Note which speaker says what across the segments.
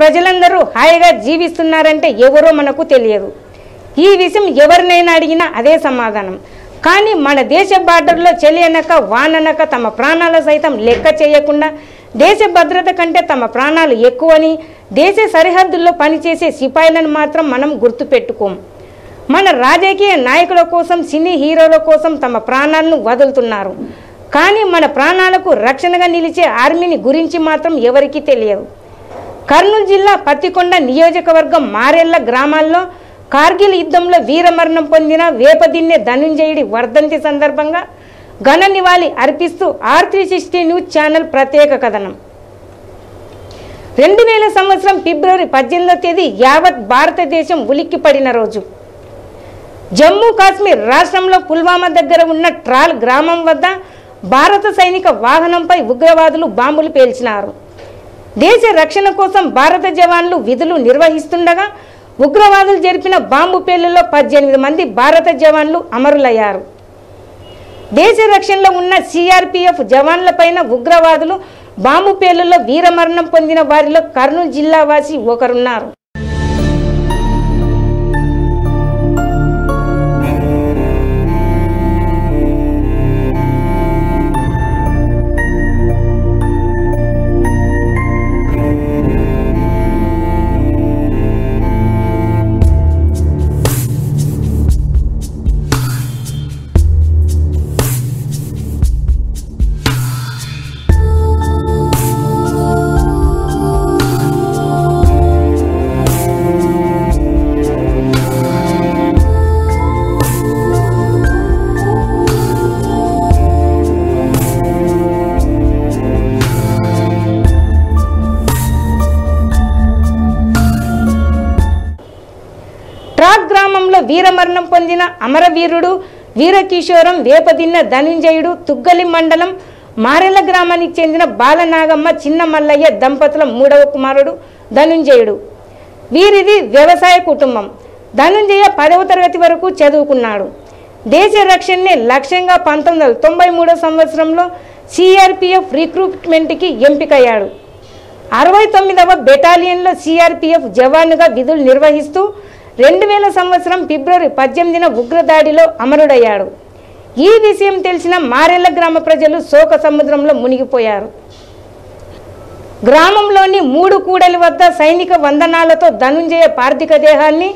Speaker 1: ప్రజలందరూ హాయిగా జీవిస్తున్నారంటే ఎవరో మనకు తెలియదు. ఈ విషయం ఎవరినైనా అడిగినా అదే సమాధానం. కానీ మన దేశ బార్డర్లో చెలియనక వాననక తమ ప్రాణాల సైతం లెక్క చేయకుండా దేశ భద్రత కంటే తమ ప్రాణాలు ఎక్కువని దేశ సరిహద్దుల్లో పనిచేసే సిపాయిలను మాత్రం మనం గుర్తుపెట్టుకోం. మన రాజకీయ నాయకుల కోసం సినీ హీరోల కోసం తమ ప్రాణాలను వదులుతున్నారు. కానీ మన ప్రాణాలకు రక్షణగా నిలిచే ఆర్మీని గురించి మాత్రం ఎవరికీ తెలియదు. కర్నూలు జిల్లా పత్తికొండ నియోజకవర్గం మారెళ్ళ గ్రామాల్లో కార్గిల్ యుద్ధంలో వీరమరణం పొందిన వేపదిన్నె ధనుంజయుడి వర్ధంతి సందర్భంగా ఘన నివాళి అర్పిస్తూ R three sixty news channel ప్రత్యేక కథనం. రెండు వేల సంవత్సరం ఫిబ్రవరి పద్దెనిమిదో తేదీ యావత్ భారతదేశం ఉలిక్కిపడిన రోజు. జమ్మూ కాశ్మీర్ రాష్ట్రంలో పుల్వామా దగ్గర ఉన్న ట్రాల్ గ్రామం వద్ద భారత సైనిక వాహనంపై ఉగ్రవాదులు బాంబులు పేల్చినారు. దేశ రక్షణ కోసం భారత జవాన్లు విధులు నిర్వహిస్తుండగా ఉగ్రవాదులు జరిపిన బాంబు పేలుల్లో పద్దెనిమిది మంది భారత జవాన్లు అమరులయ్యారు. దేశ రక్షణలో ఉన్న సిఆర్పిఎఫ్ జవాన్లపైన ఉగ్రవాదులు బాంబు పేలుల్లో వీరమరణం పొందిన వారిలో కర్నూలు జిల్లా వాసి ఒకరున్నారు. ట్రాక్ వీరమరణం పొందిన అమరవీరుడు వీరకిషోరం వేపదిన్న ధనుంజయుడు తుగ్గలి మండలం మారెల గ్రామానికి చెందిన బాలనాగమ్మ చిన్న మల్లయ్య దంపతుల మూడవ కుమారుడు ధనుంజయుడు. వీరిది వ్యవసాయ కుటుంబం. ధనుంజయ పదవ తరగతి వరకు చదువుకున్నాడు. దేశ రక్షణని లక్ష్యంగా పంతొమ్మిది వందల తొంభై మూడో సంవత్సరంలో సిఆర్పిఎఫ్ రిక్రూట్మెంట్కి ఎంపికయ్యాడు. అరవై తొమ్మిదవ బెటాలియన్లో సిఆర్పిఎఫ్ జవానుగా విధులు నిర్వహిస్తూ రెండు వేల సంవత్సరం ఫిబ్రవరి పద్దెనిమిదిన ఉగ్రదాడిలో అమరుడయ్యాడు. ఈ విషయం తెలిసిన మారెళ్ళ గ్రామ ప్రజలు శోక సముద్రంలో మునిగిపోయారు. గ్రామంలోని మూడు కూడలి వద్ద సైనిక వందనాలతో ధనుంజయ పార్థిక దేహాన్ని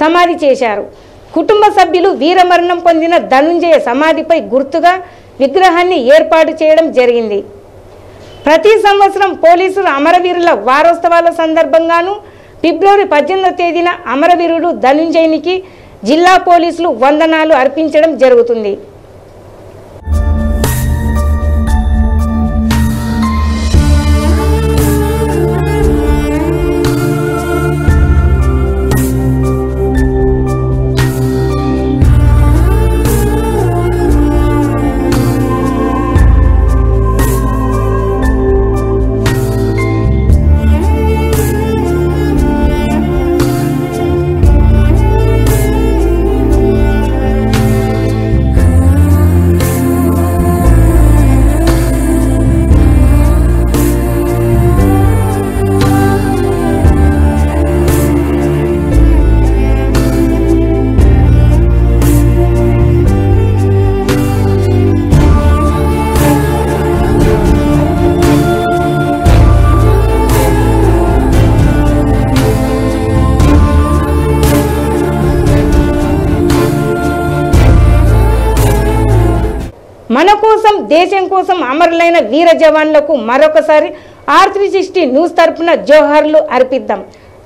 Speaker 1: సమాధి చేశారు. కుటుంబ సభ్యులు వీరమరణం పొందిన ధనుంజయ సమాధిపై గుర్తుగా విగ్రహాన్ని ఏర్పాటు చేయడం జరిగింది. ప్రతి సంవత్సరం పోలీసులు అమరవీరుల వారోత్సవాల సందర్భంగానూ ఫిబ్రవరి పద్దెనిమిదవ తేదీన అమరవీరుడు ధనుంజయునికి జిల్లా పోలీసులు వందనాలు అర్పించడం జరుగుతుంది. మన కోసం దేశం కోసం అమరులైన వీర జవాన్లకు మరొకసారి ఆర్ త్రీ సిక్స్టీ న్యూస్ తరపున జోహార్లు అర్పిద్దాం.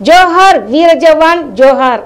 Speaker 1: జోహార్ వీర జవాన్ జోహార్.